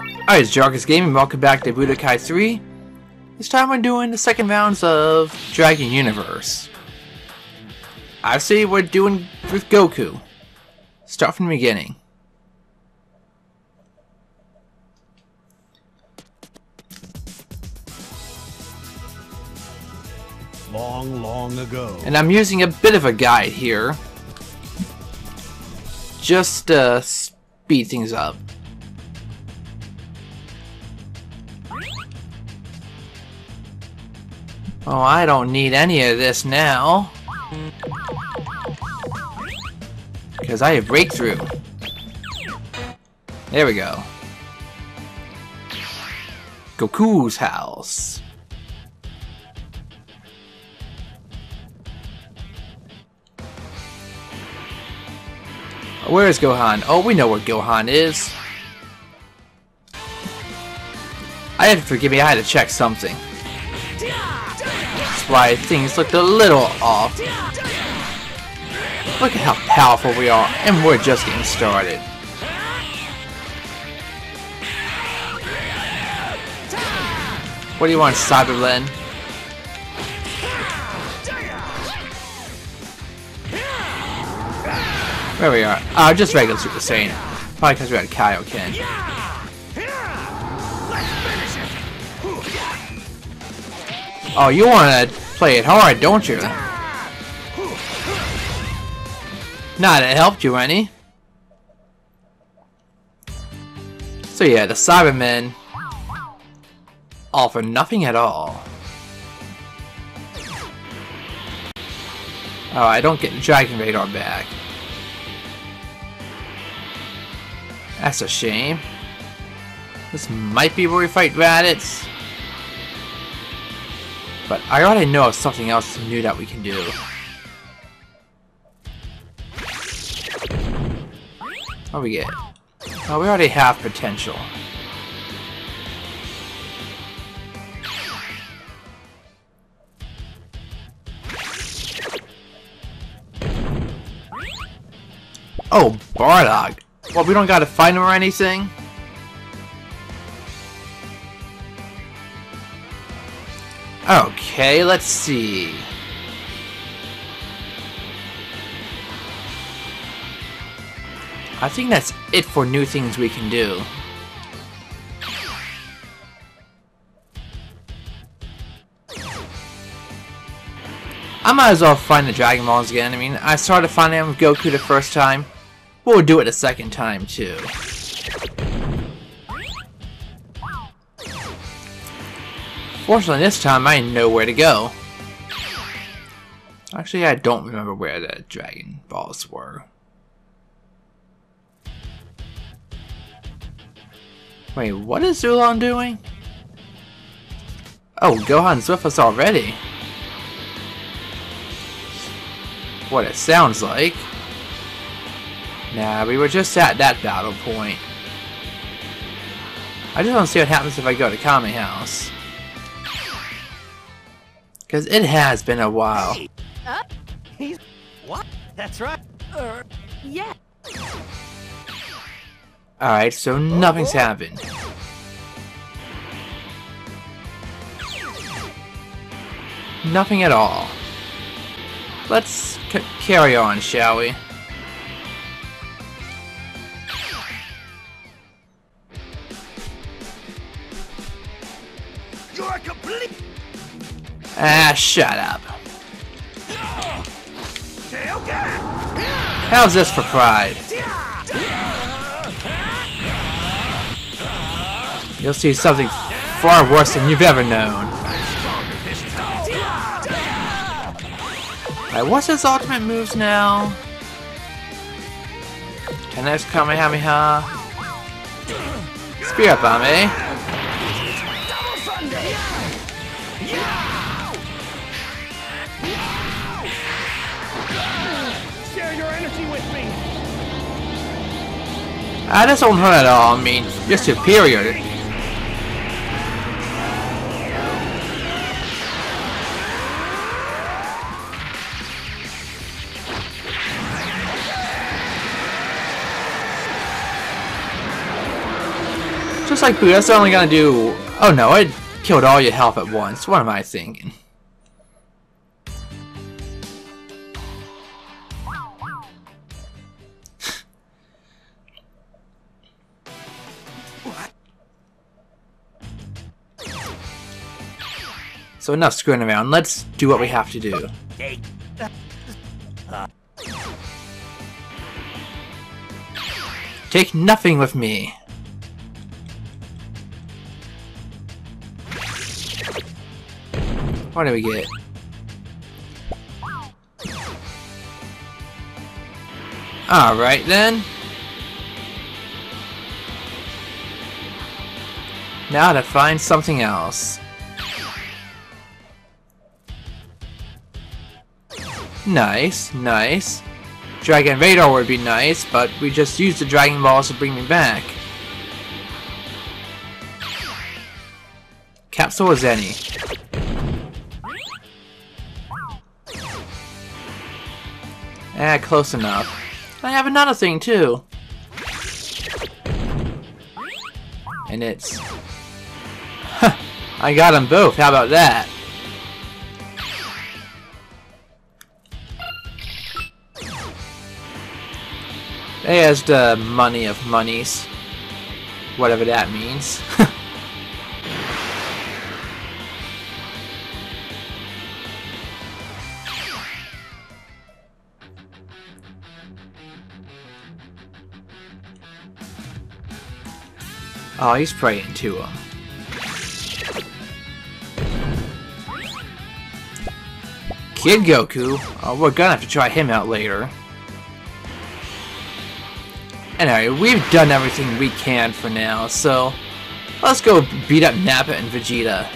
Alright, it's Jargus Gaming. Welcome back to Budokai 3. This time we're doing the second rounds of Dragon Universe. I say we're doing with Goku. Start from the beginning. Long, long ago. And I'm using a bit of a guide here. Just to speed things up. Oh, I don't need any of this now. Because I have breakthrough. There we go. Goku's house. Where is Gohan? Oh, we know where Gohan is. I had to forgive me, I had to check something. Why things looked a little off. Look at how powerful we are, and we're just getting started. What do you want, Saibamen? There we are. Uh, just regular Super Saiyan. Probably because we had Kaioken. Oh, you want to play it hard, don't you? Nah, it helped you any. So yeah, the Saibamen offer nothing at all. Oh, I don't get Dragon Radar back. That's a shame. This might be where we fight Raditz. But I already know of something else new that we can do. What we get? Oh, we already have potential. Oh, Bardock. Well, we don't gotta find him or anything? Okay, let's see. I think that's it for new things we can do. I might as well find the Dragon Balls again. I mean, I started finding them with Goku the first time. We'll do it a second time, too. Fortunately, this time I know where to go. Actually, I don't remember where the Dragon Balls were. Wait, what is Zulon doing? Oh, Gohan's with us already. What it sounds like. Nah, we were just at that battle point. I just want to see what happens if I go to Kame House. Because it has been a while. Uh, he's what? That's right. Uh, yeah. Alright, so nothing's happened. Nothing at all. Let's carry on, shall we? Ah, shut up. How's this for pride? You'll see something far worse than you've ever known. Alright, what's his ultimate moves now? Can I Kamehameha? Spirit Bomb, eh? Ah, that don't hurt at all. I mean, you're superior. Just like Buu, that's only gonna do... Oh no, I killed all your health at once. What am I thinking? So enough screwing around. Let's do what we have to do. Take nothing with me. What do we get? Alright then. Now to find something else. Nice, nice. Dragon Radar would be nice, but we just used the Dragon Balls to bring me back. Capsule is any. Eh, close enough. I have another thing too. And it's... I got them both, how about that? There's the money of monies. Whatever that means. oh, he's praying to him. Kid Goku. Oh, we're gonna have to try him out later. Anyway, we've done everything we can for now, so let's go beat up Nappa and Vegeta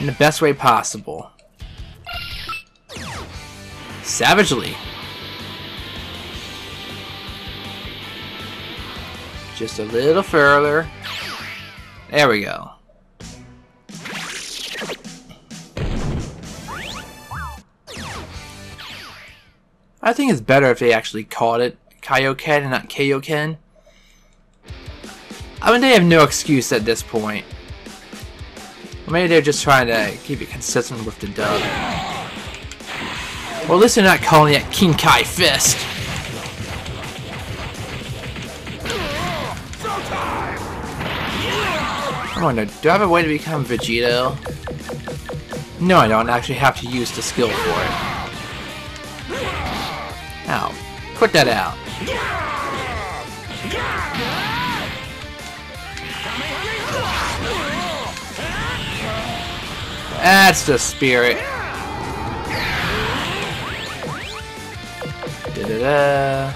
in the best way possible. Savagely. Just a little further. There we go. I think it's better if they actually caught it Kaioken and not Kaioken. I mean, they have no excuse at this point. Or maybe they're just trying to keep it consistent with the dub. Well, at least they're not calling it King Kai Fist. I wonder, do I have a way to become Vegito? No, I don't actually have to use the skill for it. Ow. Put that out. That's the spirit. Da -da -da.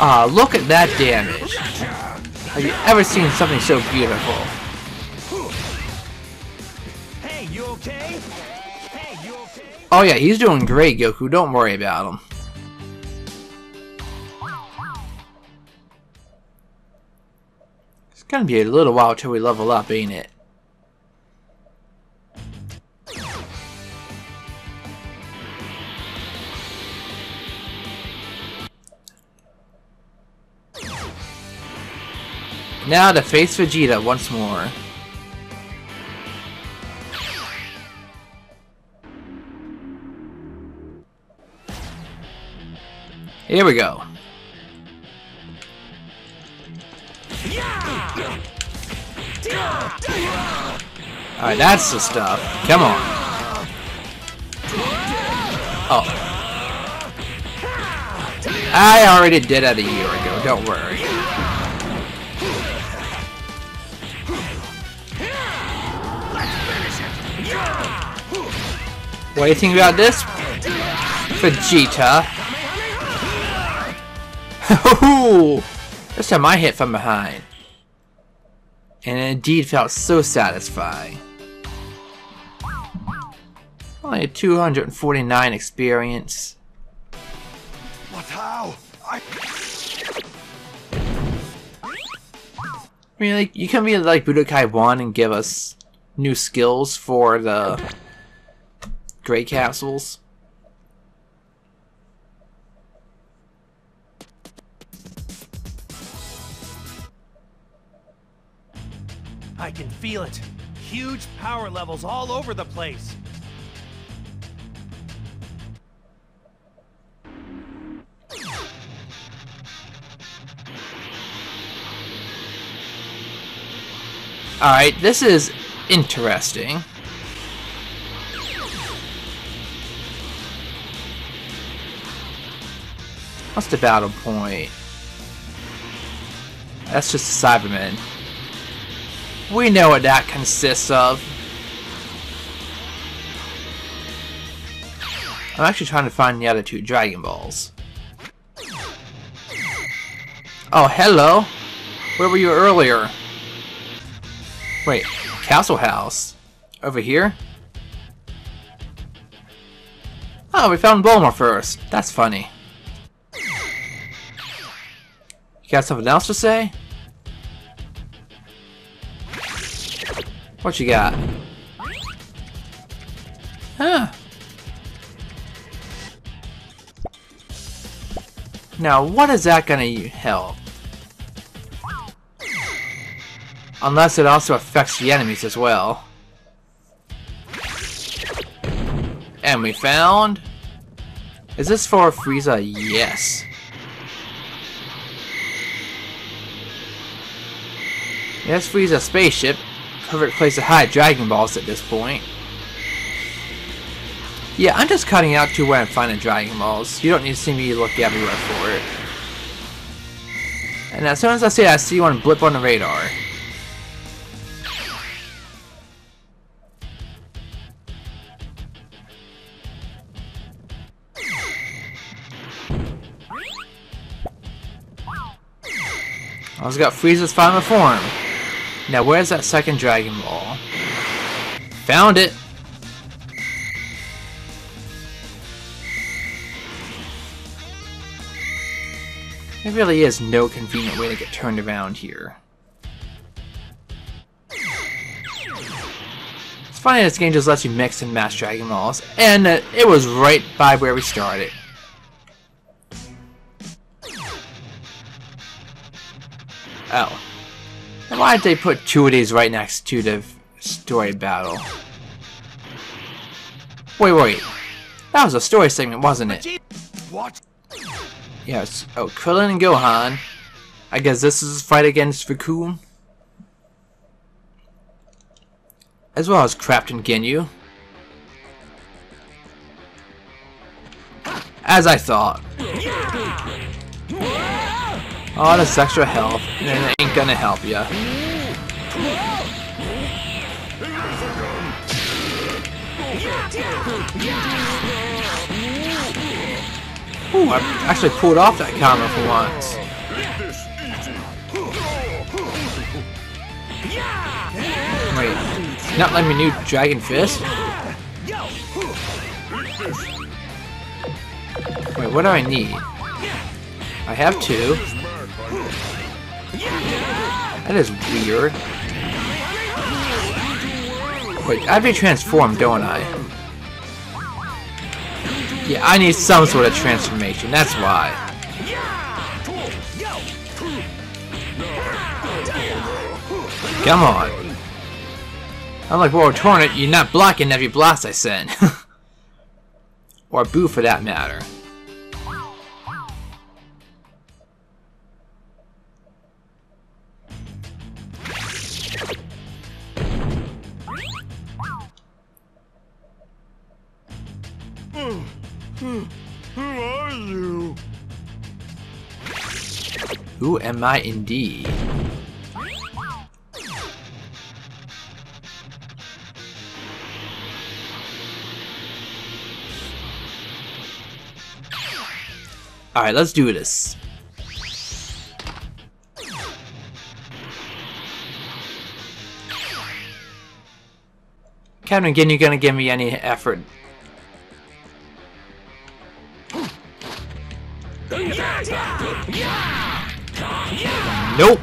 Ah, look at that damage. Have you ever seen something so beautiful? Oh yeah, he's doing great, Goku. Don't worry about him. It's gonna be a little while till we level up, ain't it? Now to face Vegeta once more. Here we go. Alright, that's the stuff. Come on. Oh. I already did that a year ago, don't worry. What do you think about this? Vegeta. This time I hit from behind. And it indeed felt so satisfying. Only 249 experience. What? How? I. I mean, like, you can be like Budokai 1 and give us new skills for the Great Capsules. I can feel it. Huge power levels all over the place. Alright, this is interesting. What's the battle point? That's just a Saibaman. We know what that consists of. I'm actually trying to find the other two Dragon Balls. Oh, hello! Where were you earlier? Wait, Castle House? Over here? Oh, we found Bulma first. That's funny. You got something else to say? What you got? Huh. Now, what is that gonna help? Unless it also affects the enemies as well. And we found... Is this for Frieza? Yes. Yes, Frieza spaceship. Perfect place to hide Dragon Balls at this point. Yeah, I'm just cutting out to where I'm finding Dragon Balls. You don't need to see me look everywhere for it. And as soon as I see it, I see one blip on the radar. I also got Frieza's final form. Now where's that second Dragon Ball? Found it! There really is no convenient way to get turned around here. It's funny this game just lets you mix and match Dragon Balls, and uh, it was right by where we started. Oh. And why did they put two of these right next to the story battle? Wait, wait. That was a story segment, wasn't it? What? Yes. Oh, Krillin and Gohan. I guess this is a fight against Recoome. As well as Captain Ginyu. As I thought. Oh, that's extra health, it ain't gonna help ya. Ooh, I actually pulled off that counter for once. Wait, not letting me new Dragon Fist? Wait, what do I need? I have two. That is weird. Wait, I have be transformed, don't I? Yeah, I need some sort of transformation, that's why. Come on. Unlike World Tournament, you're not blocking every blast I send. or Buu for that matter. Who am I indeed? Alright, let's do this. Captain, again, you gonna give me any effort Nope.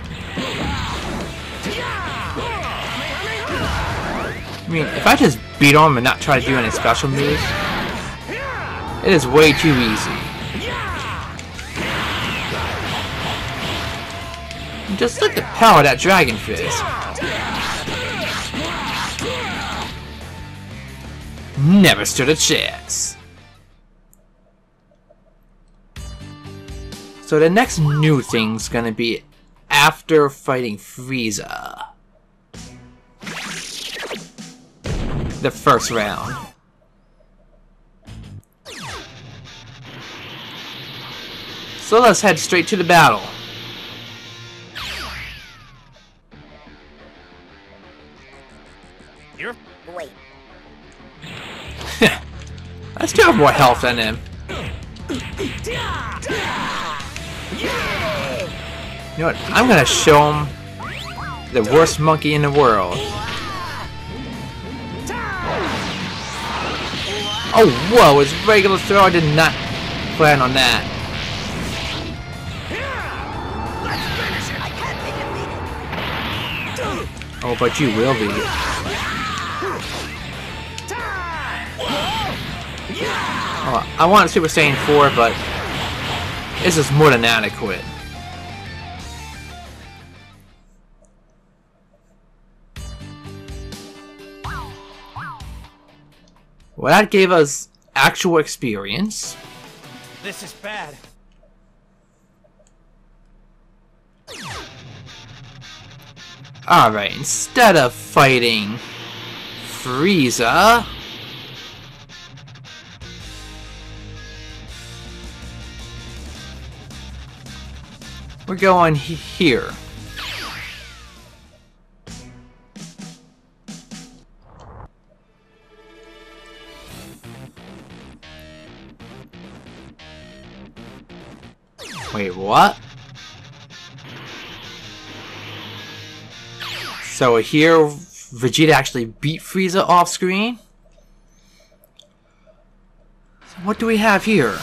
I mean, if I just beat on him and not try to do any special moves, it is way too easy. Just look at the power that dragon fist. Never stood a chance. So the next new thing's gonna be after fighting Frieza. The first round. So let's head straight to the battle. You're Wait. I still have more health than him. You know what? I'm gonna show him the worst monkey in the world. Oh, whoa, it's regular throw. I did not plan on that. Oh, but you will be. Oh, I want Super Saiyan 4, but this is more than adequate. Well, that gave us actual experience. This is bad. Alright, instead of fighting Frieza, we're going he- here. Wait, what? So here, Vegeta actually beat Frieza off screen. So what do we have here?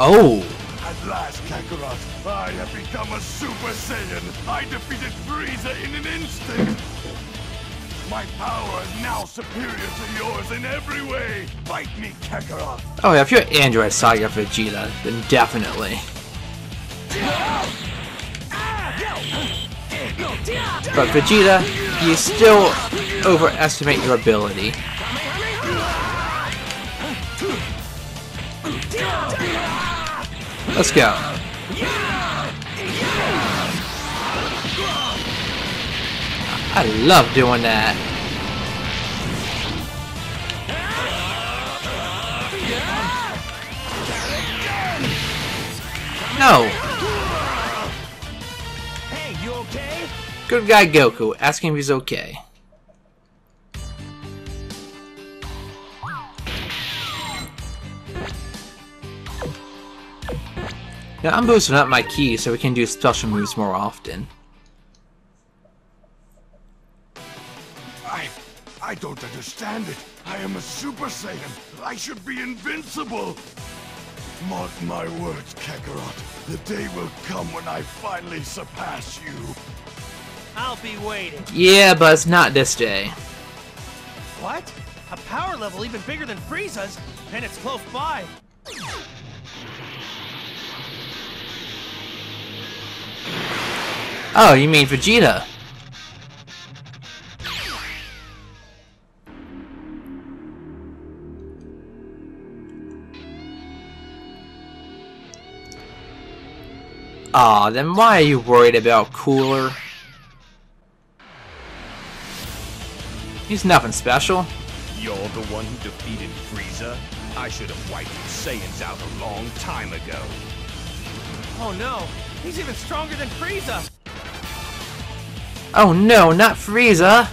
Oh, At last, Kakarot, I have become a Super Saiyan. I defeated Frieza in an instant. My power is now superior to yours in every way. Fight me, Kakarot. oh yeah, if you're Android Saga Vegeta, then definitely. But Vegeta, you still overestimate your ability. Let's go. I love doing that. No! Hey, you okay? Good guy Goku, asking if he's okay. Now I'm boosting up my ki so we can do special moves more often. I don't understand it. I am a Super Saiyan. I should be invincible. Mark my words, Kakarot. The day will come when I finally surpass you. I'll be waiting. Yeah, but it's not this day. What? A power level even bigger than Frieza's, and it's close by. Oh, you mean Vegeta? Aw, then why are you worried about Cooler? He's nothing special. You're the one who defeated Frieza? I should have wiped the Saiyans out a long time ago. Oh no, he's even stronger than Frieza. Oh no, not Frieza!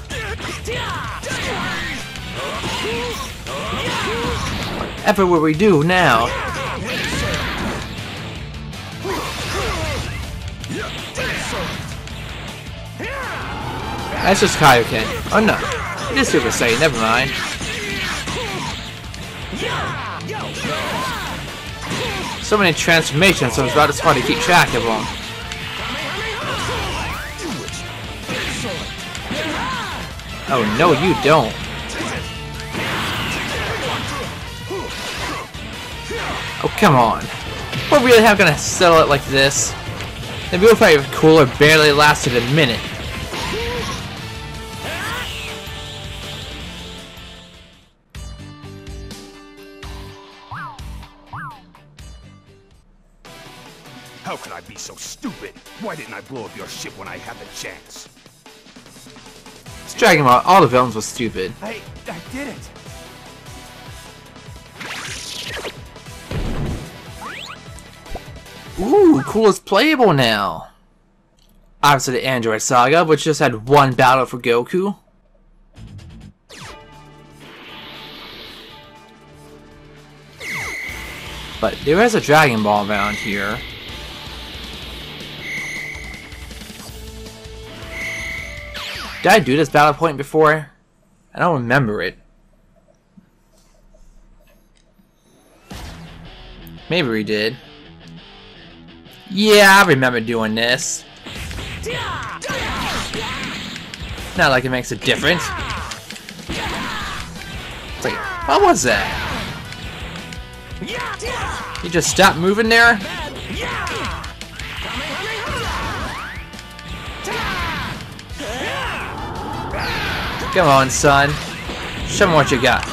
Whatever will we do now? That's just Kaioken. Oh no. It is Super Saiyan, never mind. So many transformations, so it's about as hard to keep track of them. Oh no, you don't. Oh come on. We're really have gonna settle it like this? The real fight Cooler barely lasted a minute. Why didn't I blow up your ship when I had the chance? This Dragon Ball, all the villains were stupid. I, I did it. Ooh, cool is playable now. Obviously the Android Saga, which just had one battle for Goku. But there is a Dragon Ball around here. Did I do this battle point before? I don't remember it. Maybe we did. Yeah, I remember doing this. Not like it makes a difference. It's like, what was that? You just stopped moving there? Come on, son. Show me what you got.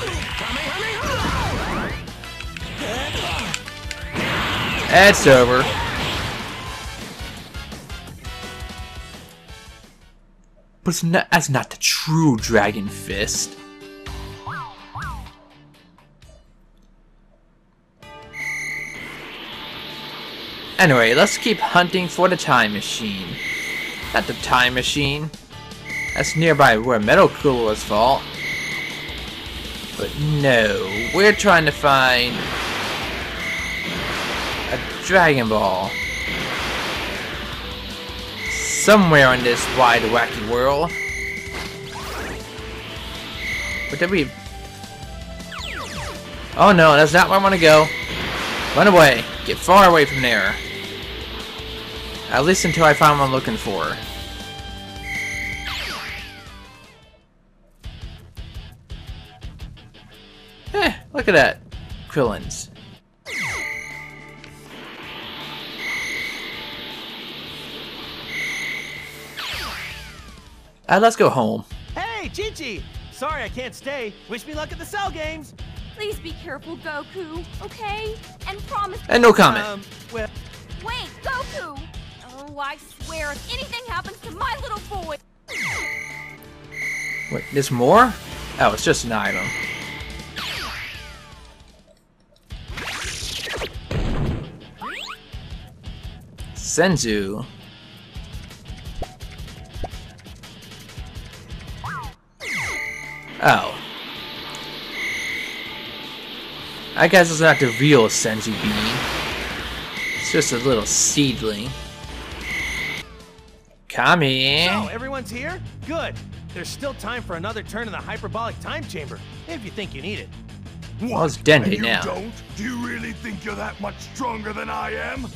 It's over. But not, that's not the true Dragon Fist. Anyway, let's keep hunting for the time machine. Not the time machine. That's nearby where Metal Cooler was fought. But no, we're trying to find a Dragon Ball. Somewhere in this wide wacky world. But did we... Oh no, that's not where I want to go. Run away. Get far away from there. At least until I find what I'm looking for. Look at that. Krillins. Uh, let's go home. Hey, Chi-Chi! Sorry I can't stay. Wish me luck at the Cell Games. Please be careful, Goku, okay? And promise. And no comment. Um, well, Wait, Goku! Oh, I swear, if anything happens to my little boy. Wait, there's more? Oh, it's just an item. Senzu. Oh. I guess it's not the real Senzu being. It's just a little seedling. Kami. so everyone's here? Good. There's still time for another turn in the hyperbolic time chamber, if you think you need it. Well, it's Dende you now. don't? Do you really think you're that much stronger than I am?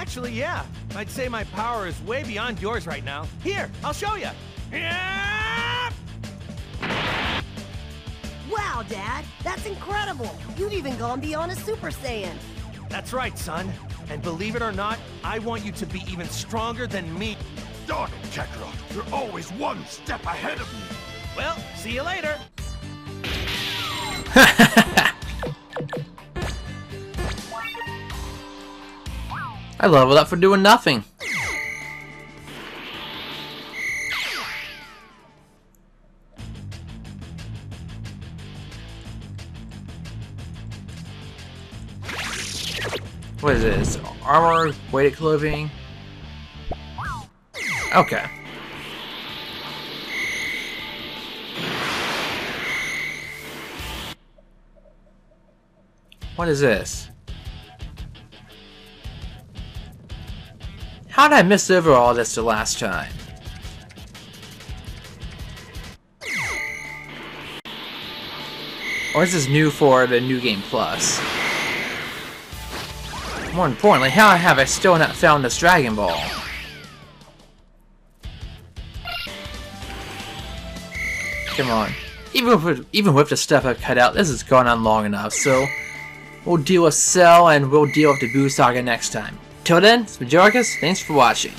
Actually, yeah. I'd say my power is way beyond yours right now. Here, I'll show you. Yeah! Wow, Dad, that's incredible. You've even gone beyond a Super Saiyan. That's right, son. And believe it or not, I want you to be even stronger than me. Darn it, Kakarot. You're always one step ahead of me. Well, see you later. I leveled up for doing nothing. What is this? Armor, weighted clothing? Okay. What is this? How did I miss over all this the last time? Or is this new for the New Game Plus? More importantly, how have I still not found this Dragon Ball? Come on. Even with, even with the stuff I've cut out, this has gone on long enough, so... We'll deal with Cell and we'll deal with the Buu Saga next time. Till then, it's Majoricus, thanks for watching.